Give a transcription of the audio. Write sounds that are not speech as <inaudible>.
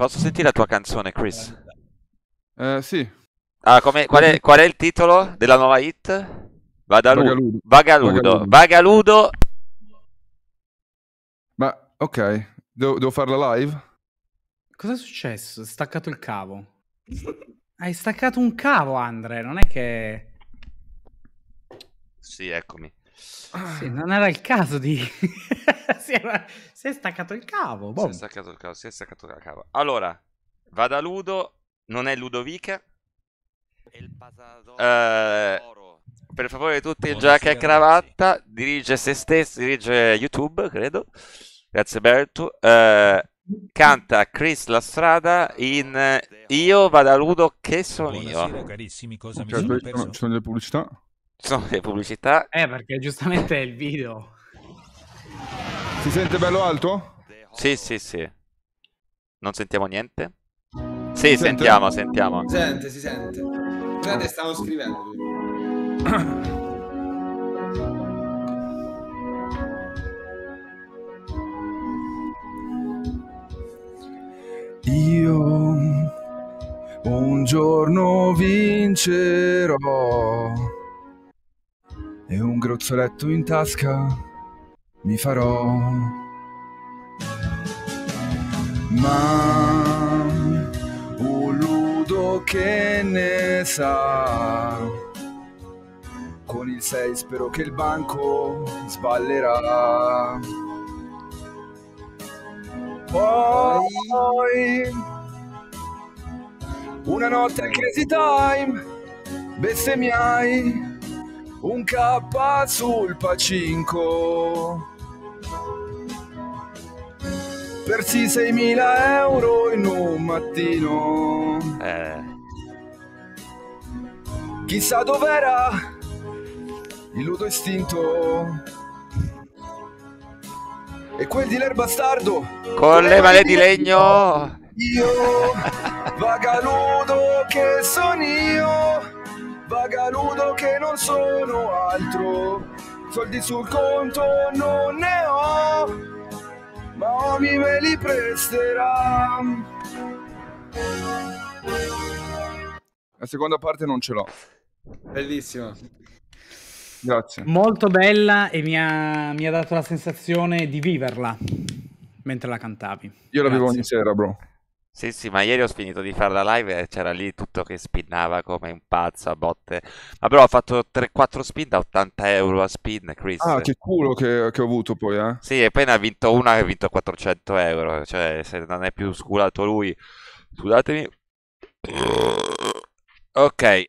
Posso sentire la tua canzone, Chris? Eh, sì. Ah, come- qual è, qual è il titolo della nuova hit? Vagaludo. Vagaludo. Vagaludo. Vagaludo. Ma, ok. Devo, devo farla live? Cosa è successo? Hai staccato il cavo. Hai staccato un cavo, Andre. Non è che. Sì, eccomi. Sì, non era il caso di. <laughs> si, era... si è staccato il cavo. Si boh. è staccato il cavo, si è staccato il cavo. Allora, Vadaludo non è Ludovica. Eh, per favore tutti in giacca e cravatta, dirige se stesso, dirige YouTube, credo. Grazie Bertu. Eh, canta Chris La Strada in Io Vadaludo che sono Buonasera io. carissimi, cosa mi Cioè, sono perso? ci sono delle pubblicità? Sono le pubblicità. Eh, perché giustamente è il video. Si sente bello alto? Sì, sì, sì. Non sentiamo niente? Sì, Si sente? sentiamo, sentiamo. Si sente, si sente. Scusate, stavo scrivendo. Io un giorno vincerò e un gruzzoletto in tasca mi farò. Ma un ludo che ne sa. Con il 6 spero che il banco sballerà. Poi una notte crazy time bestemmiai un K sul pacinco. Persi 6.000 euro in un mattino. Eh, chissà dov'era il ludo estinto e quel dealer bastardo con le mani di legno. Io, vagaludo che sono io, vagaludo che non sono altro, soldi sul conto non ne ho, ma Omi me li presterà. La seconda parte non ce l'ho, Bellissimo. grazie. Molto bella e mi ha, mi ha dato la sensazione di viverla mentre la cantavi. Io l'avevo Grazie. ogni sera, bro. Sì, sì, ma ieri ho finito di fare la live e c'era lì tutto che spinnava come un pazzo a botte. Ma però ho fatto 3-4 spin da 80 euro a spin, Chris. Ah, che culo che, che ho avuto poi, eh. Sì, e poi ne ha vinto una che ha vinto 400 euro. Cioè, se non è più sculato lui, scusatemi. Ok,